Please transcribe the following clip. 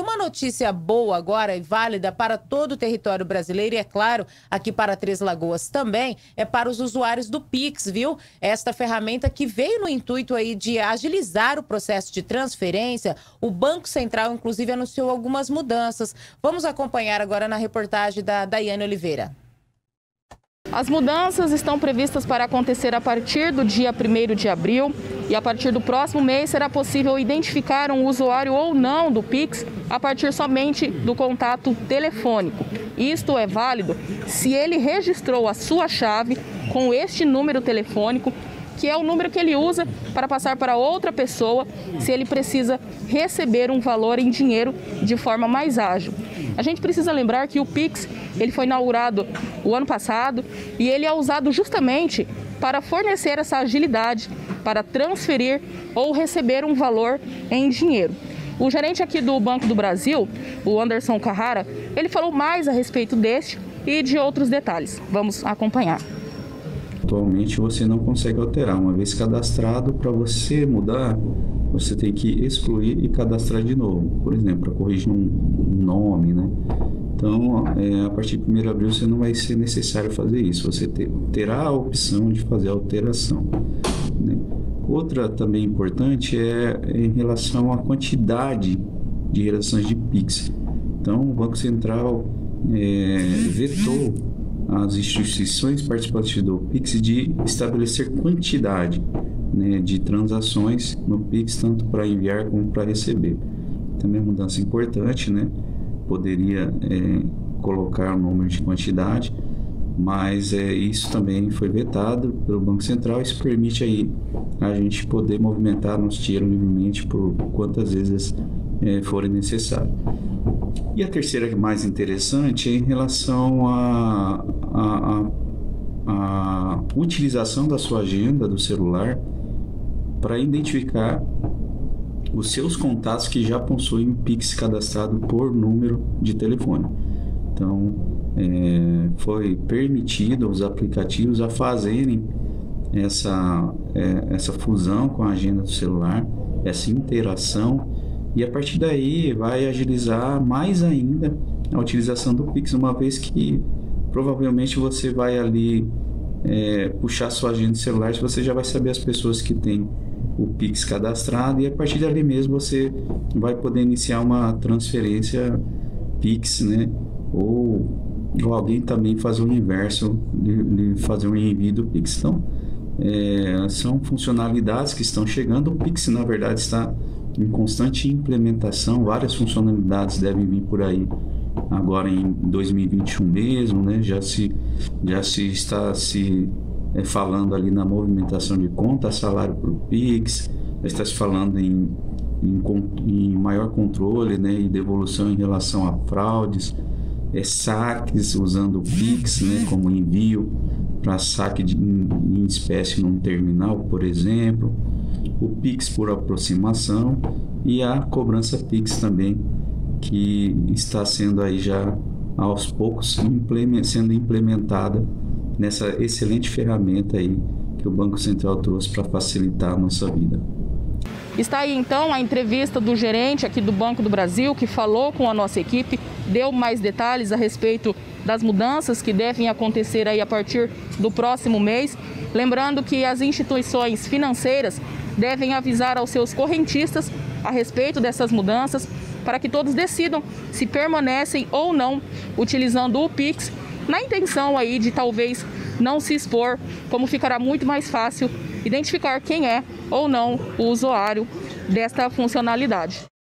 Uma notícia boa agora e válida para todo o território brasileiro e, é claro, aqui para Três Lagoas também, é para os usuários do Pix, viu? Esta ferramenta que veio no intuito aí de agilizar o processo de transferência, o Banco Central, inclusive, anunciou algumas mudanças. Vamos acompanhar agora na reportagem da Daiane Oliveira. As mudanças estão previstas para acontecer a partir do dia 1 de abril e a partir do próximo mês será possível identificar um usuário ou não do Pix a partir somente do contato telefônico. Isto é válido se ele registrou a sua chave com este número telefônico que é o número que ele usa para passar para outra pessoa se ele precisa receber um valor em dinheiro de forma mais ágil. A gente precisa lembrar que o Pix ele foi inaugurado o ano passado e ele é usado justamente para fornecer essa agilidade para transferir ou receber um valor em dinheiro. O gerente aqui do Banco do Brasil, o Anderson Carrara, ele falou mais a respeito deste e de outros detalhes. Vamos acompanhar. Atualmente você não consegue alterar. Uma vez cadastrado, para você mudar, você tem que excluir e cadastrar de novo. Por exemplo, para corrigir um nome, né? Então, é, a partir de 1 de abril, você não vai ser necessário fazer isso. Você ter, terá a opção de fazer a alteração. Né? Outra também importante é em relação à quantidade de relações de PIX. Então, o Banco Central é, vetou as instituições participantes do Pix de estabelecer quantidade né, de transações no Pix, tanto para enviar como para receber. Também mudança importante, né? Poderia é, colocar o número de quantidade, mas é, isso também foi vetado pelo Banco Central. Isso permite aí a gente poder movimentar nosso dinheiro livremente por quantas vezes é, forem necessárias. E a terceira é mais interessante é em relação à a, a, a, a, utilização da sua agenda do celular para identificar os seus contatos que já possuem Pix cadastrado por número de telefone. Então, é, foi permitido os aplicativos a fazerem essa, é, essa fusão com a agenda do celular, essa interação e a partir daí vai agilizar mais ainda a utilização do Pix, uma vez que provavelmente você vai ali é, puxar sua agenda de celular, você já vai saber as pessoas que têm o Pix cadastrado e a partir dali mesmo você vai poder iniciar uma transferência Pix, né? Ou, ou alguém também fazer o inverso de, de fazer um envio do Pix. Então, é, são funcionalidades que estão chegando. O Pix, na verdade, está em constante implementação, várias funcionalidades devem vir por aí agora em 2021 mesmo, né? Já se já se está se é, falando ali na movimentação de conta, salário para o Pix, está se falando em, em, em, maior controle, né? E devolução em relação a fraudes, é, saques usando o Pix, né? Como envio para saque de, em, em espécie num terminal, por exemplo o Pix por aproximação e a cobrança Pix também, que está sendo aí já aos poucos sendo implementada nessa excelente ferramenta aí que o Banco Central trouxe para facilitar a nossa vida. Está aí então a entrevista do gerente aqui do Banco do Brasil que falou com a nossa equipe, deu mais detalhes a respeito das mudanças que devem acontecer aí a partir do próximo mês. Lembrando que as instituições financeiras devem avisar aos seus correntistas a respeito dessas mudanças para que todos decidam se permanecem ou não utilizando o Pix, na intenção aí de talvez não se expor, como ficará muito mais fácil identificar quem é ou não o usuário desta funcionalidade.